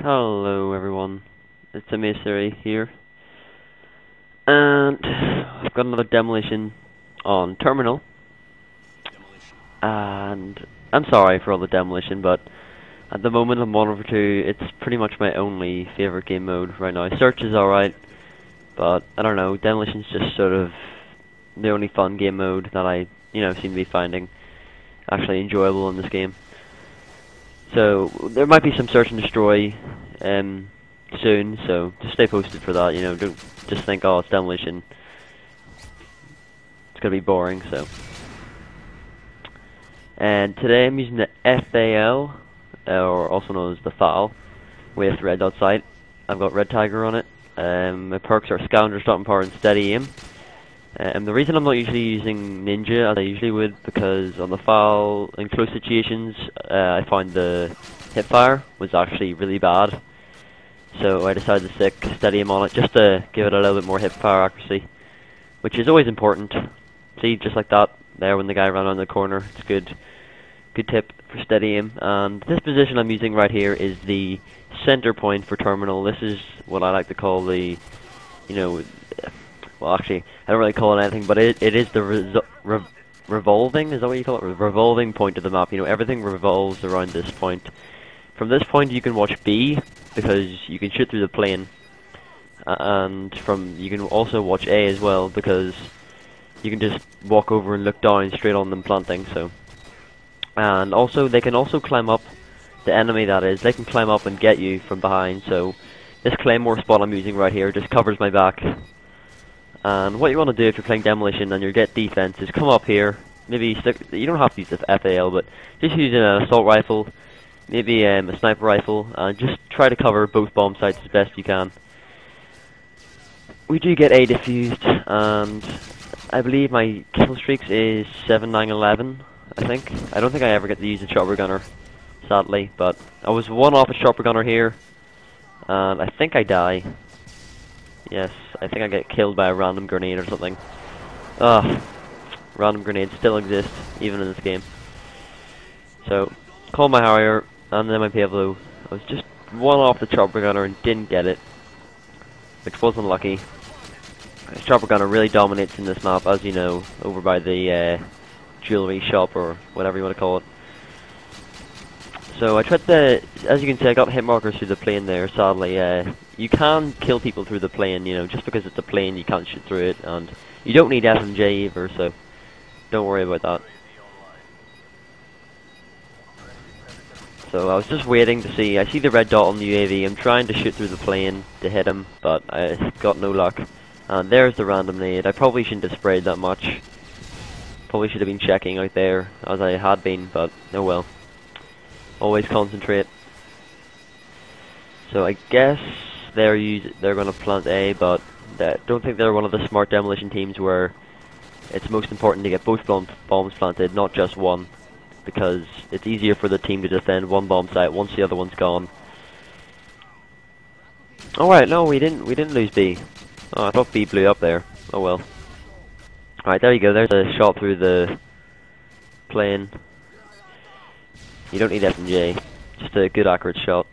Hello everyone, it's Amasiri here, and I've got another demolition on Terminal, demolition. and I'm sorry for all the demolition, but at the moment I'm one over two, it's pretty much my only favourite game mode right now. Search is alright, but I don't know, demolition's just sort of the only fun game mode that I, you know, seem to be finding actually enjoyable in this game. So there might be some search and destroy um, soon. So just stay posted for that. You know, don't just think, oh, it's demolition. It's gonna be boring. So, and today I'm using the FAL, or also known as the FAL, with red dot sight. I've got red tiger on it. Um, my perks are scavenger, stopping power, and steady aim. Um, the reason I'm not usually using Ninja as I usually would, because on the FAL, in close situations, uh, I find the hipfire was actually really bad. So I decided to stick steady aim on it, just to give it a little bit more hipfire accuracy, which is always important. See, just like that, there when the guy ran around the corner, it's good, good tip for steady aim. And this position I'm using right here is the center point for terminal. This is what I like to call the, you know, well actually I don't really call it anything, but it it is the re revolving. Is that what you call it? Re revolving point of the map. You know, everything revolves around this point. From this point, you can watch B because you can shoot through the plane, and from you can also watch A as well because you can just walk over and look down straight on them planting. So, and also they can also climb up. The enemy that is, they can climb up and get you from behind. So, this claymore spot I'm using right here just covers my back and what you want to do if you're playing Demolition and you get defense is come up here, maybe stick, you don't have to use the FAL, but just using an assault rifle, maybe um, a sniper rifle, and just try to cover both bomb sites as best you can. We do get A defused, and I believe my kill streaks is 7, 9, 11, I think. I don't think I ever get to use a chopper gunner, sadly, but I was one off a chopper gunner here, and I think I die. Yes, I think I get killed by a random grenade or something. Ugh. Random grenades still exist, even in this game. So, call my Harrier, and then my Pave Low. I was just one off the chopper gunner and didn't get it. Which wasn't lucky. The chopper gunner really dominates in this map, as you know, over by the uh, jewelry shop or whatever you want to call it. So I tried to, as you can see, I got hit markers through the plane there. Sadly, uh, you can kill people through the plane. You know, just because it's a plane, you can't shoot through it, and you don't need FMJ either. So don't worry about that. So I was just waiting to see. I see the red dot on the UAV. I'm trying to shoot through the plane to hit him, but I got no luck. And there's the random nade. I probably shouldn't have sprayed that much. Probably should have been checking out there, as I had been, but oh well. Always concentrate. So I guess they're use they're gonna plant A, but I don't think they're one of the smart demolition teams where it's most important to get both bombs planted, not just one, because it's easier for the team to defend one bomb site once the other one's gone. All right, no, we didn't we didn't lose B. Oh, I thought B blew up there. Oh well. All right, there you go. There's a shot through the plane. You don't need FMJ, just a good accurate shot.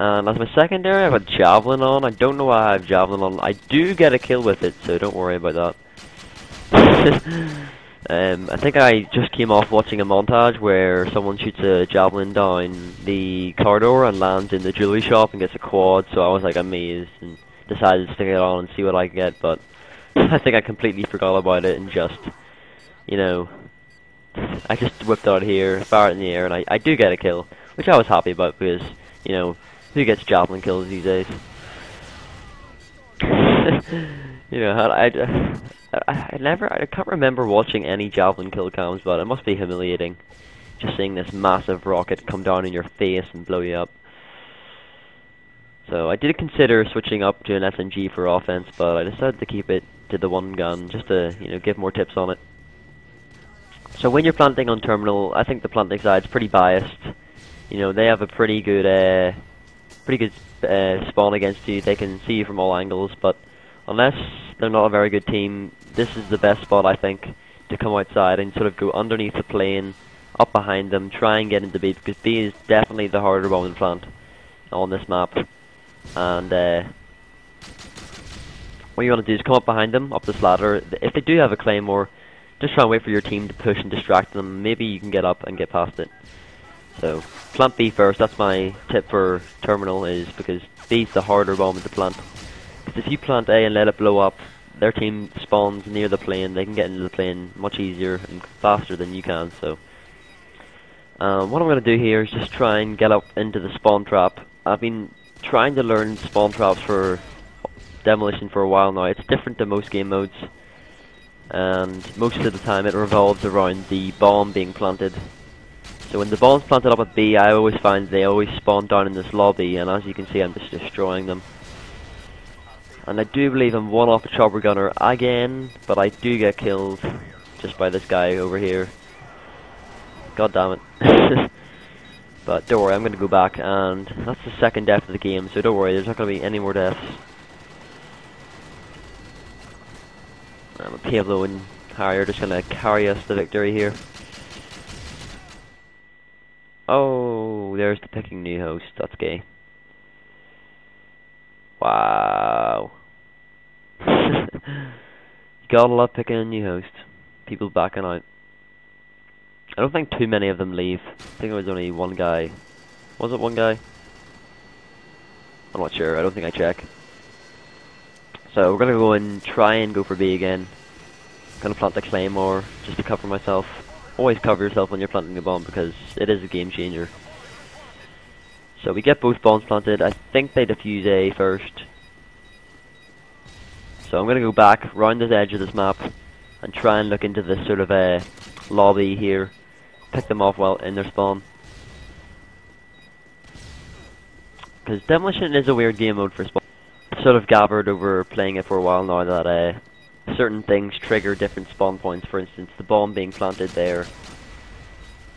And as my secondary, I have a Javelin on. I don't know why I have Javelin on. I do get a kill with it, so don't worry about that. um, I think I just came off watching a montage where someone shoots a Javelin down the corridor and lands in the jewelry shop and gets a quad, so I was like amazed and decided to stick it on and see what I could get, but I think I completely forgot about it and just, you know, I just whipped out here, fired in the air, and I, I do get a kill, which I was happy about because, you know, who gets javelin kills these days? you know, I, I, I never, I can't remember watching any javelin kill cams, but it must be humiliating. Just seeing this massive rocket come down in your face and blow you up. So I did consider switching up to an SMG for offense, but I decided to keep it to the one gun, just to, you know, give more tips on it. So when you're planting on terminal, I think the planting side's pretty biased. You know, they have a pretty good, uh, pretty good uh, spawn against you. They can see you from all angles, but unless they're not a very good team, this is the best spot I think to come outside and sort of go underneath the plane up behind them, try and get into B because B is definitely the harder bomb to plant on this map. And uh, what you want to do is come up behind them, up this ladder. If they do have a claymore, just try and wait for your team to push and distract them. Maybe you can get up and get past it. So plant B first. That's my tip for terminal is because B's the harder bomb to plant. Because if you plant A and let it blow up, their team spawns near the plane. They can get into the plane much easier and faster than you can. So um, what I'm going to do here is just try and get up into the spawn trap. I've been trying to learn spawn traps for demolition for a while now. It's different to most game modes. And most of the time it revolves around the bomb being planted. So when the bomb's planted up at B, I always find they always spawn down in this lobby, and as you can see I'm just destroying them. And I do believe I'm one off a chopper gunner again, but I do get killed just by this guy over here. God damn it. but don't worry, I'm going to go back, and that's the second death of the game, so don't worry, there's not going to be any more deaths. Um, Pave Low and Harry are just going to carry us to victory here. Oh, there's the picking new host. That's gay. Wow. you gotta love picking a new host. People backing out. I don't think too many of them leave. I think it was only one guy. Was it one guy? I'm not sure. I don't think I check. So we're gonna go and try and go for B again. Gonna plant the claymore just to cover myself always cover yourself when you're planting a bomb because it is a game changer. So we get both bombs planted. I think they defuse A first. So I'm going to go back round this edge of this map and try and look into this sort of a lobby here. Pick them off while in their spawn. Because Demolition is a weird game mode for spawn. I've sort of gathered over playing it for a while now that uh, certain things trigger different spawn points. For instance, the bomb being planted there,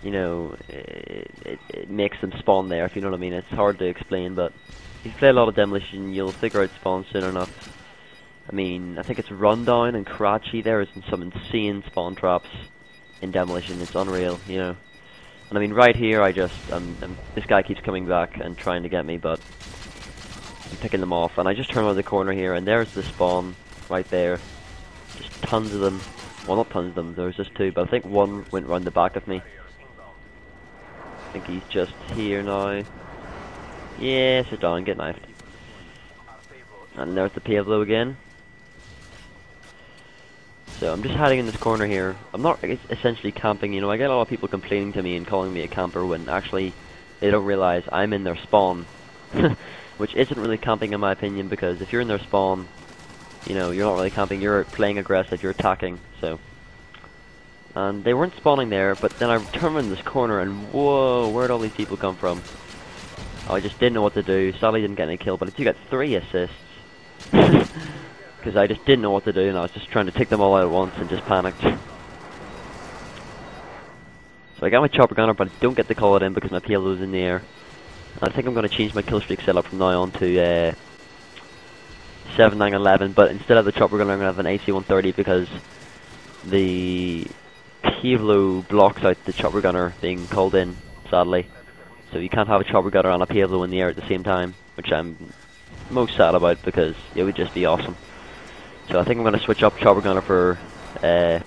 you know, it, it, it, makes them spawn there, if you know what I mean. It's hard to explain, but if you play a lot of Demolition, you'll figure out spawn soon enough. I mean, I think it's Rundown and Karachi there is some insane spawn traps in Demolition. It's unreal, you know. And I mean, right here, I just, um, um, this guy keeps coming back and trying to get me, but I'm picking them off. And I just turn around the corner here, and there's the spawn right there. Just tons of them. Well, not tons of them, there was just two, but I think one went round the back of me. I think he's just here now. Yeah, sit down, get knifed. And there's the Pave Low again. So I'm just hiding in this corner here. I'm not essentially camping, you know, I get a lot of people complaining to me and calling me a camper when actually they don't realize I'm in their spawn. Which isn't really camping in my opinion because if you're in their spawn, you know, you're not really camping, you're playing aggressive, you're attacking, so. And they weren't spawning there, but then I turned in this corner and whoa, where'd all these people come from? I just didn't know what to do. Sadly didn't get any kill, but I do get three assists. Because I just didn't know what to do and I was just trying to take them all out at once and just panicked. So I got my chopper gunner, but I don't get to call it in because my payload's in the air. I think I'm going to change my kill streak setup from now on to uh, 7, 9, 11, but instead of the chopper gunner, I'm going to have an AC-130 because the Pave Low blocks out the chopper gunner being called in, sadly. So you can't have a chopper gunner and a Pave Low in the air at the same time, which I'm most sad about because it would just be awesome. So I think I'm going to switch up chopper gunner for uh,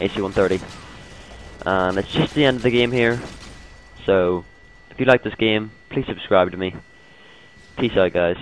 AC-130. And it's just the end of the game here. So if you like this game, please subscribe to me. Peace out guys.